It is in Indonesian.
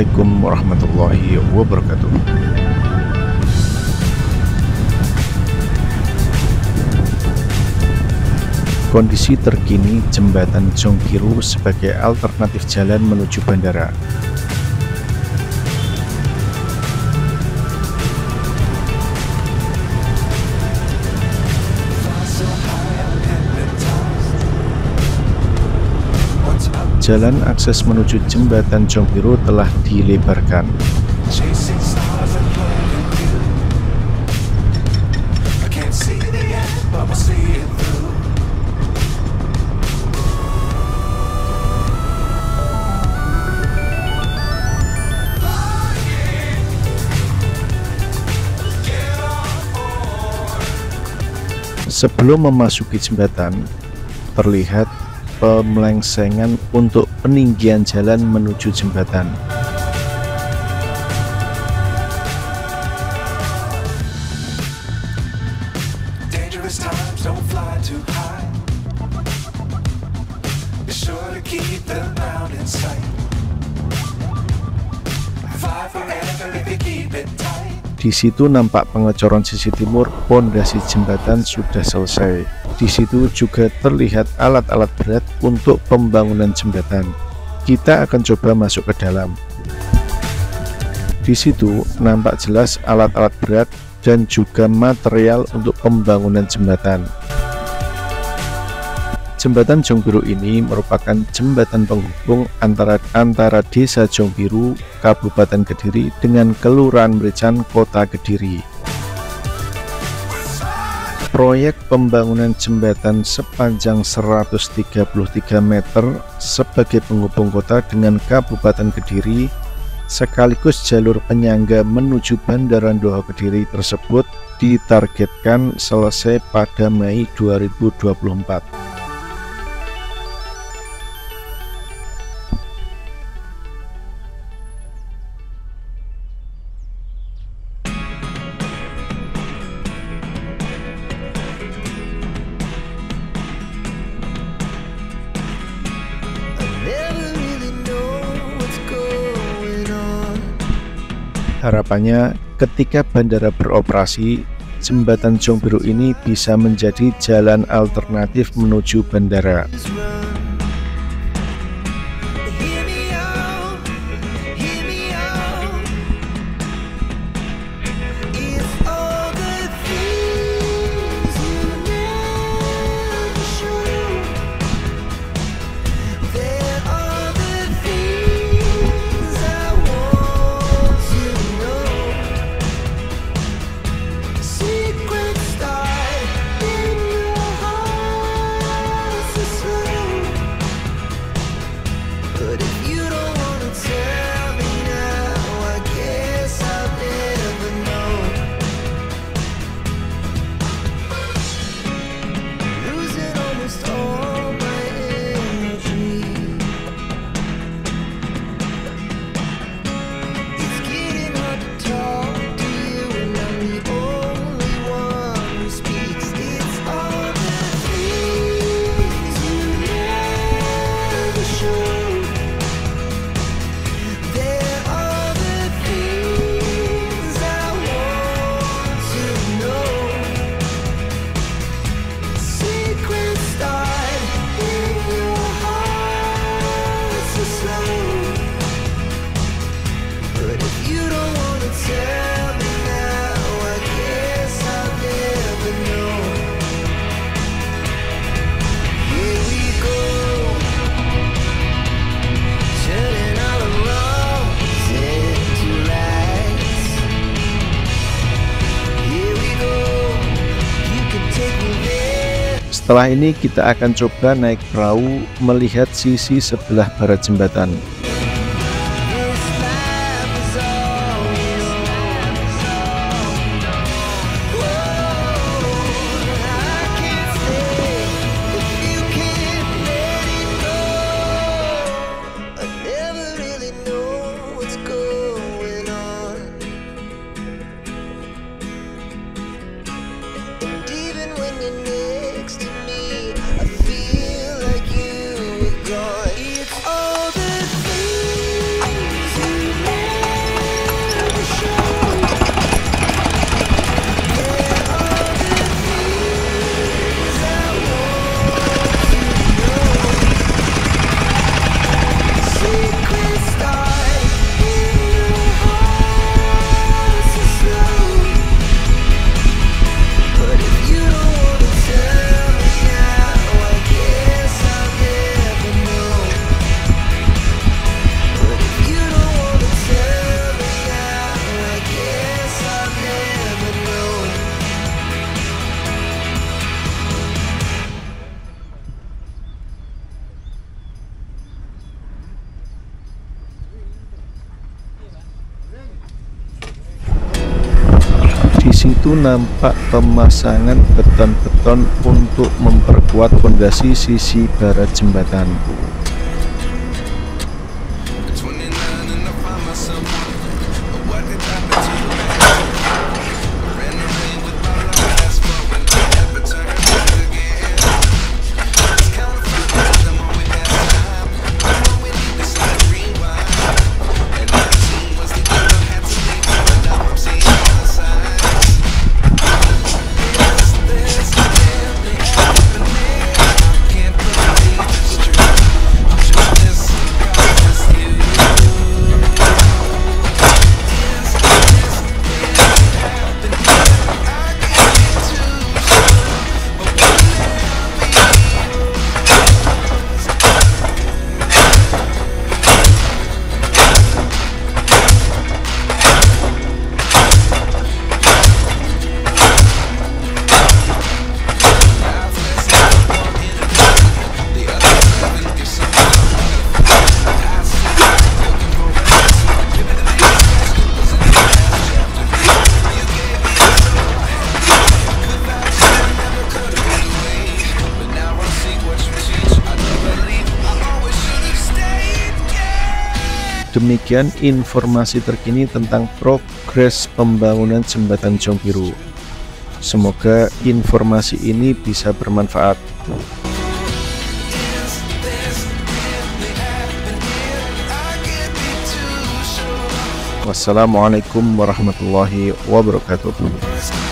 Assalamualaikum warahmatullahi wabarakatuh. Kondisi terkini jembatan Jongkiru sebagai alternatif jalan menuju bandara. Jalan akses menuju jembatan Jongkiru telah dilebarkan. Sebelum memasuki jembatan, terlihat pemelengsengan untuk peninggian jalan menuju jembatan. Di situ nampak pengecoran sisi timur, pondasi jembatan sudah selesai. Di situ juga terlihat alat-alat berat untuk pembangunan jembatan. Kita akan coba masuk ke dalam. Di situ nampak jelas alat-alat berat dan juga material untuk pembangunan jembatan. Jembatan Jongbiru ini merupakan jembatan penghubung antara antara Desa Jongbiru, Kabupaten Kediri dengan Kelurahan Merican, Kota Kediri. Proyek pembangunan jembatan sepanjang 133 meter sebagai penghubung kota dengan Kabupaten Kediri sekaligus jalur penyangga menuju Bandara Doha Kediri tersebut ditargetkan selesai pada Mei 2024. Harapannya ketika bandara beroperasi, jembatan Jongbiru ini bisa menjadi jalan alternatif menuju bandara. Setelah ini kita akan coba naik perahu melihat sisi sebelah barat jembatan. Situ nampak pemasangan beton-beton untuk memperkuat fondasi sisi barat jembatan. Demikian informasi terkini tentang progres pembangunan jembatan Jongkiru. Semoga informasi ini bisa bermanfaat. Wassalamualaikum warahmatullahi wabarakatuh.